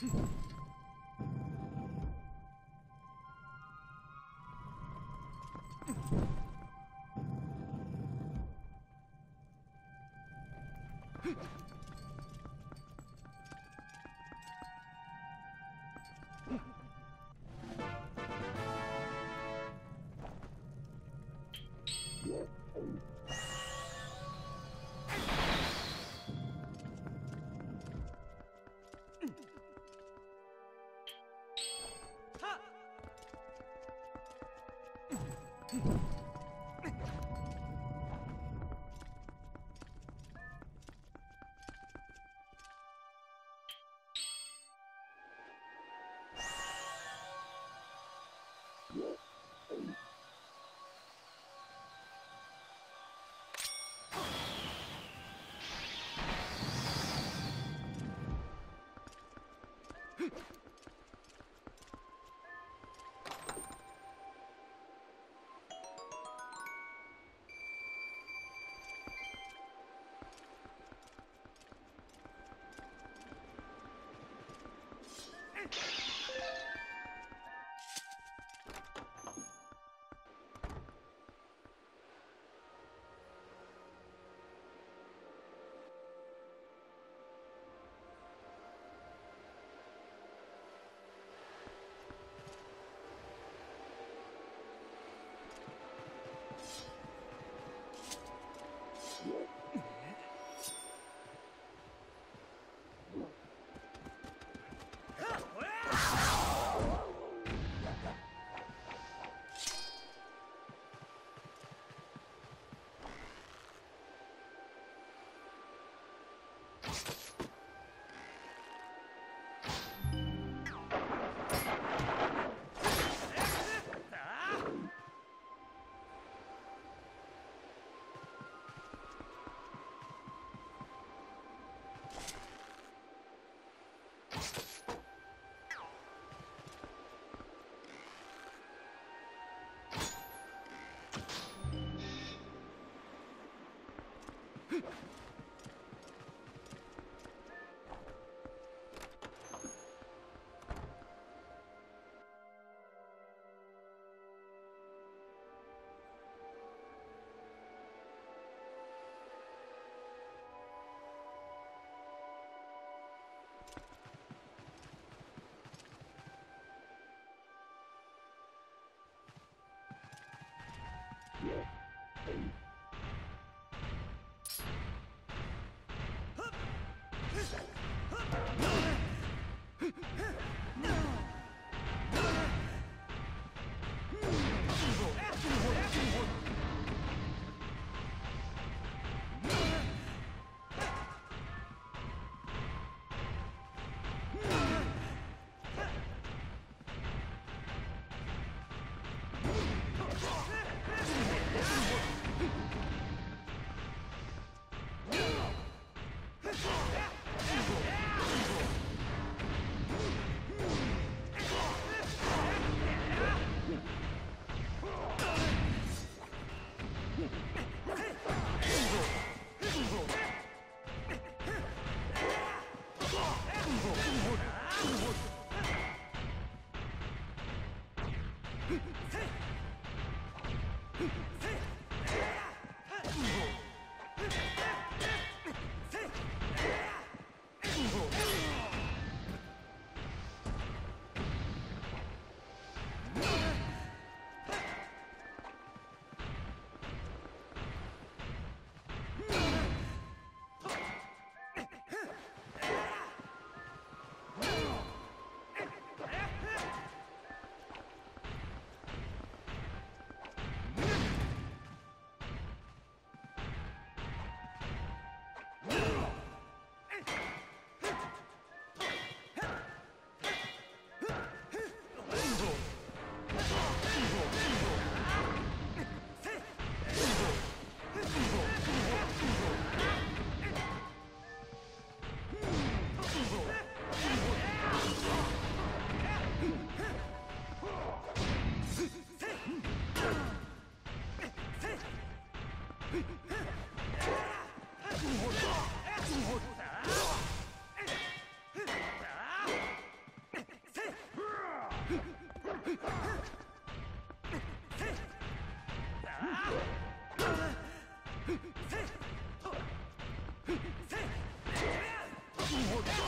Hmm. Hold on.